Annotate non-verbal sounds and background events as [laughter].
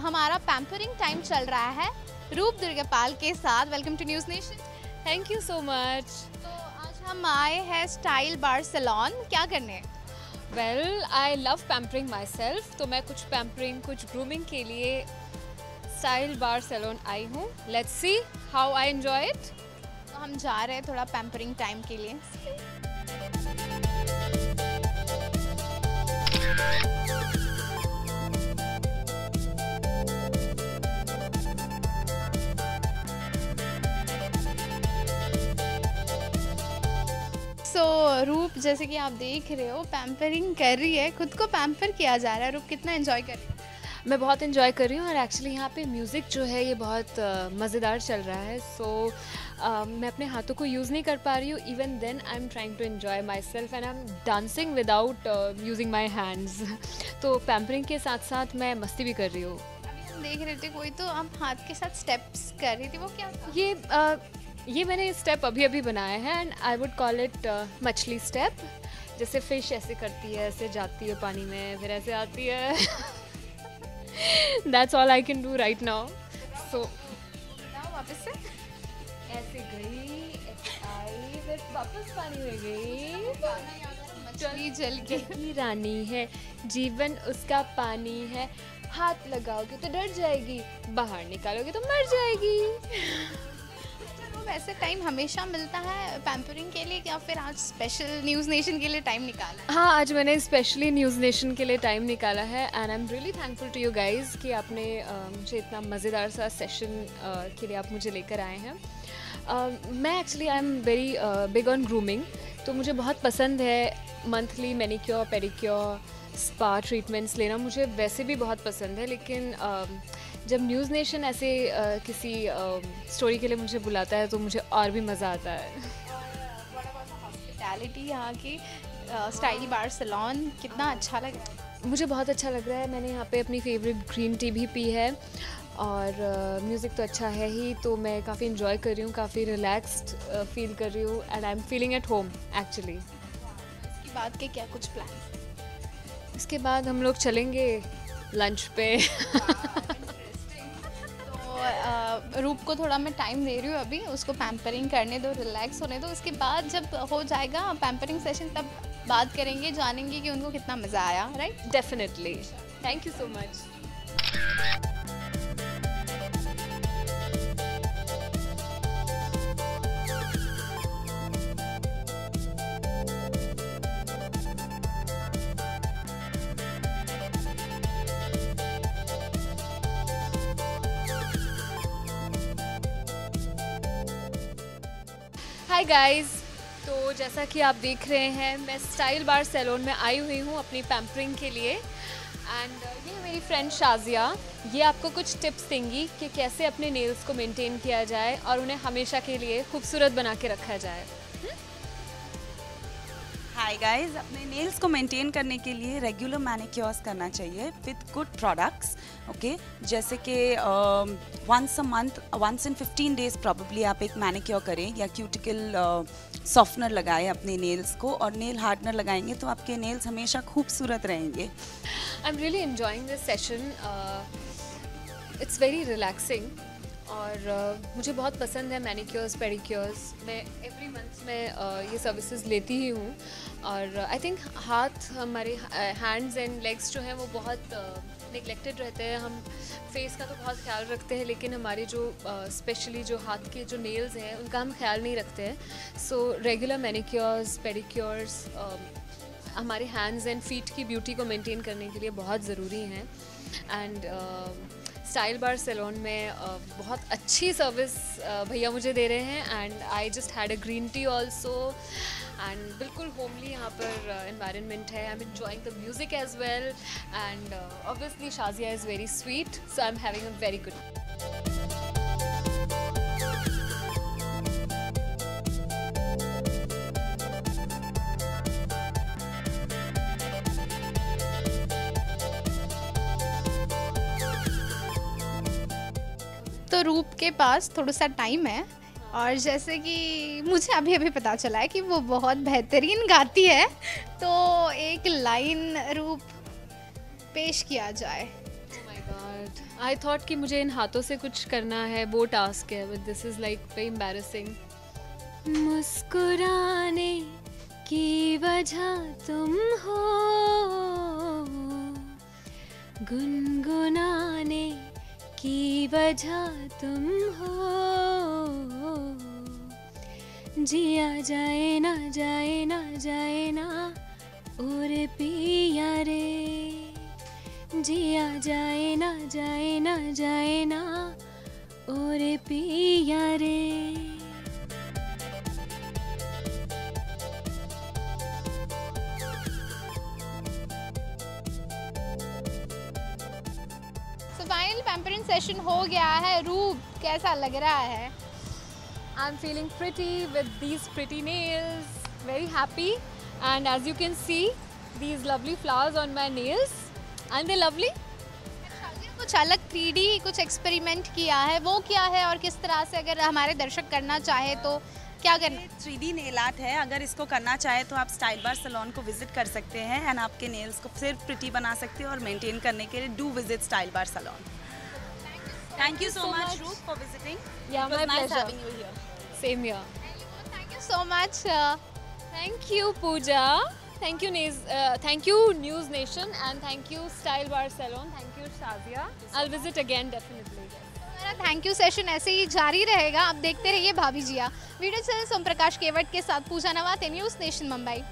हमारा pampering time चल रहा है रूप दुर्गापाल के साथ। Welcome to News Nation thank you so much तो आज हम आए हैं स्टाइल बार सलोन क्या करने well I love pampering myself तो मैं कुछ पैम्परिंग कुछ ग्रूमिंग के लिए स्टाइल बार सैलून आई हूँ। Let's see how I enjoy it तो हम जा रहे हैं थोड़ा पैम्परिंग टाइम के लिए। रूप जैसे कि आप देख रहे हो पैम्परिंग कर रही है खुद को पैम्पर किया जा रहा है। रूप कितना एंजॉय कर रही है? मैं बहुत इन्जॉय कर रही हूँ और एक्चुअली यहाँ पे म्यूज़िक जो है ये बहुत मज़ेदार चल रहा है। सो so, uh, मैं अपने हाथों को यूज़ नहीं कर पा रही हूँ। Even then I am trying to enjoy myself and I am dancing without using my hands तो पैम्परिंग के साथ साथ मैं मस्ती भी कर रही हूँ। अभी हम देख रहे थे कोई तो आप हाथ के साथ स्टेप्स कर रही थी। वो क्या था? ये uh, ये मैंने स्टेप अभी अभी बनाया है and I would call it मछली स्टेप जैसे फ़िश ऐसे करती है ऐसे जाती है पानी में फिर ऐसे आती है। That's all I can do right now so वापस से? ऐसे गई ऐसे आई फिर वापस पानी में गई। मछली जल के रानी है जीवन उसका पानी है। हाथ लगाओगे तो डर जाएगी बाहर निकालोगे तो मर जाएगी। वैसे टाइम हमेशा मिलता है पैम्परिंग के लिए या फिर आज स्पेशल न्यूज़ नेशन के लिए टाइम निकाला? हाँ आज मैंने स्पेशली न्यूज़ नेशन के लिए टाइम निकाला है and I am really thankful to you guys कि आपने मुझे इतना मज़ेदार सा सेशन के लिए आप मुझे लेकर आए हैं। मैं actually I am very big on grooming तो मुझे बहुत पसंद है monthly manicure pedicure spa treatments लेना मुझे वैसे भी बहुत पसंद है लेकिन uh, जब न्यूज़ नेशन ऐसे uh, किसी स्टोरी uh, के लिए मुझे बुलाता है तो मुझे और भी मज़ा आता है। हॉस्पिटैलिटी यहाँ की स्टाइल बार सलोन कितना अच्छा लग मुझे बहुत अच्छा लग रहा है। मैंने यहाँ पे अपनी फेवरेट ग्रीन टी भी पी है और म्यूज़िक तो अच्छा है ही तो मैं काफ़ी इन्जॉय कर रही हूँ काफ़ी रिलैक्स्ड फील कर रही हूँ and I am feeling at home actually इसके बाद के क्या कुछ प्लान इसके बाद हम लोग चलेंगे लंच पे। [laughs] रूप को थोड़ा मैं टाइम दे रही हूँ अभी, उसको पैम्परिंग करने दो रिलैक्स होने दो। उसके बाद जब हो जाएगा पैम्परिंग सेशन तब बात करेंगे, जानेंगे कि उनको कितना मज़ा आया right definitely thank you so much hi guys तो जैसा कि आप देख रहे हैं, मैं स्टाइल बार सैलून में आई हुई हूँ अपनी पैम्परिंग के लिए। एंड ये मेरी फ्रेंड शाजिया ये आपको कुछ टिप्स देंगी कि कैसे अपने नेल्स को मेंटेन किया जाए और उन्हें हमेशा के लिए खूबसूरत बना के रखा जाए। हाय गाइस अपने नेल्स को मेंटेन करने के लिए रेगुलर मैनिक्योर्स करना चाहिए विद गुड प्रोडक्ट्स ओके जैसे कि once a month once in 15 days probably आप एक मैनिक्योर करें या क्यूटिकल सॉफ्टनर लगाएँ अपने नेल्स को और नेल हार्डनर लगाएँगे तो आपके नेल्स हमेशा खूबसूरत रहेंगे। I am really enjoying this session it's very relaxing और uh, मुझे बहुत पसंद है मैनिक्योर्स पेडिक्योर्स मैं एवरी मंथ में uh, ये सर्विसेज़ लेती ही हूँ। और आई uh, थिंक हाथ हमारे हैंड्स एंड लेग्स जो हैं वो बहुत निगलेक्टेड रहते हैं। हम फेस का तो बहुत ख्याल रखते हैं लेकिन हमारे जो स्पेशली जो हाथ के जो नेल्स हैं उनका हम ख्याल नहीं रखते हैं। सो रेगुलर मैनिक्योर्स पेडिक्योर्स हमारे हैंड्स एंड फीट की ब्यूटी को मेंटेन करने के लिए बहुत ज़रूरी हैं। एंड स्टाइल बार सैलून में बहुत अच्छी सर्विस भैया मुझे दे रहे हैं and I just had a green tea also and बिल्कुल होमली यहाँ पर इन्वायरमेंट है। I am enjoying the music as well and obviously Shazia is very sweet so I am having a very good तो रूप के पास थोड़ा सा time है। और जैसे कि मुझे अभी अभी पता चला है कि वो बहुत बेहतरीन गाती है। तो एक लाइन रूप पेश किया जाए। आई I thought कि मुझे इन हाथों से कुछ करना है। वो टास्क है but this is like very embarrassing मुस्कुराने की वजह तुम हो। गुनगुनाने की वजह तुम हो। जिया जाए ना जाए ना जाए ना और पिया रे। जिया जाए ना जाए ना जाए ना और पिया रे। फाइनल पैम्परिंग सेशन हो गया है। रूप कैसा लग रहा है? I am feeling pretty with these pretty nails very happy and as you can see these lovely flowers on my nails and they lovely कुछ अलग थ्री कुछ एक्सपेरिमेंट किया है। वो क्या है और किस तरह से अगर हमारे दर्शक करना चाहे तो क्या करना? थ्री डी नेल आर्ट है। अगर इसको करना चाहे तो आप स्टाइल बार सलोन को विज़िट कर सकते हैं एंड आपके नेल्स को फिर प्रिटी बना सकते हैं और मेंटेन करने के लिए do visit Style Bar Salon thank you so much for visiting same you so much thank you Pooja thank you thank you News Nation and thank you Style Bar Salon thank you Shazia I visit again definitely हमारा thank you session ऐसे ही जारी रहेगा। आप देखते रहिए भाभी जिया। Video channel सोम प्रकाश केवट के साथ पूजा नवाते, न्यूज़ नेशन मुंबई।